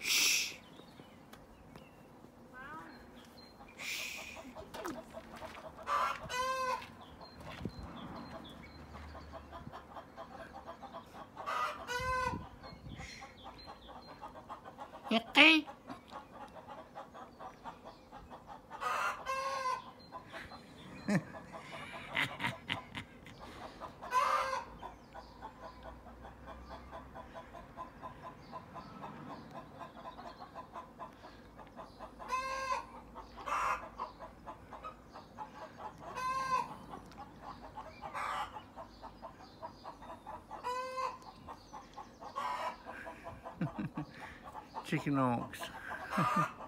Shh. Chicken oaks.